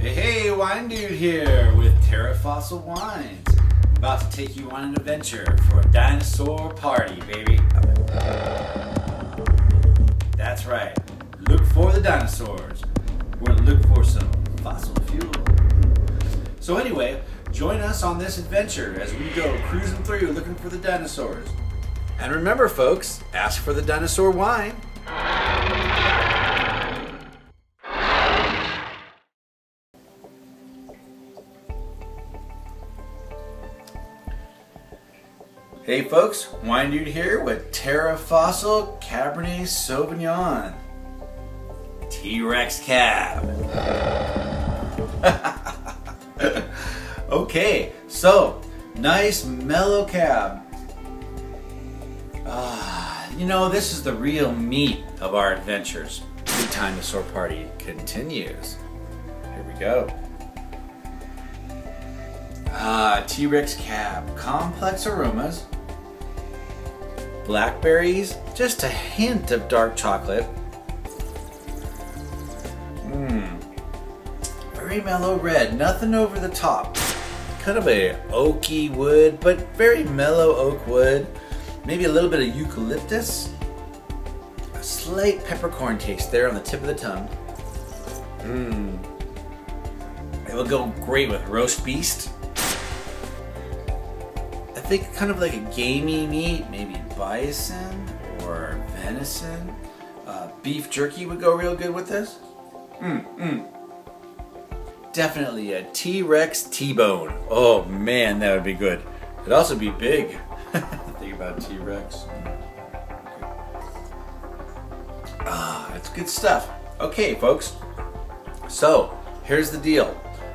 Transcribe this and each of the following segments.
Okay, Wine Dude here with Terra Fossil Wines. About to take you on an adventure for a dinosaur party, baby. That's right. Look for the dinosaurs. We're gonna look for some fossil fuel. So anyway, join us on this adventure as we go cruising through looking for the dinosaurs. And remember, folks, ask for the dinosaur wine. Hey folks, Wine Dude here with Terra Fossil Cabernet Sauvignon. T-Rex Cab. okay, so nice mellow cab. Ah, you know, this is the real meat of our adventures. Time The dinosaur party continues. Here we go. Ah, T-Rex Cab. Complex aromas. Blackberries. Just a hint of dark chocolate. Mmm. Very mellow red. Nothing over the top. Kind of a oaky wood, but very mellow oak wood. Maybe a little bit of eucalyptus. A slight peppercorn taste there on the tip of the tongue. Mmm. It will go great with roast beast think kind of like a gamey meat, maybe bison or venison. Uh, beef jerky would go real good with this. Mmm, mmm. Definitely a T-Rex T-bone. Oh man, that would be good. It'd also be big. think about T-Rex. Ah, that's good stuff. Okay, folks. So, here's the deal.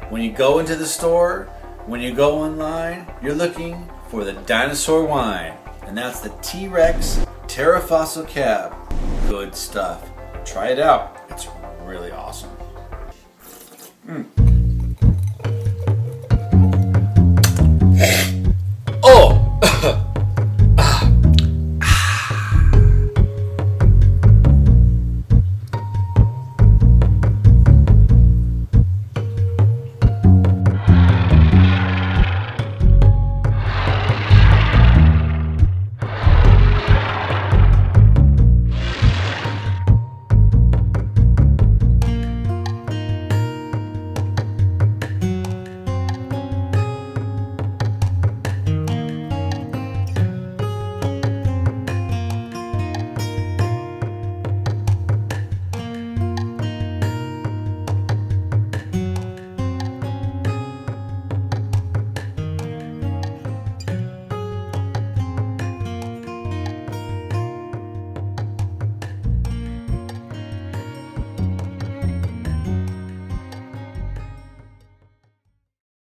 When you go into the store, when you go online, you're looking for the dinosaur wine, and that's the T-Rex Terra Fossil Cab. Good stuff. Try it out. It's really awesome.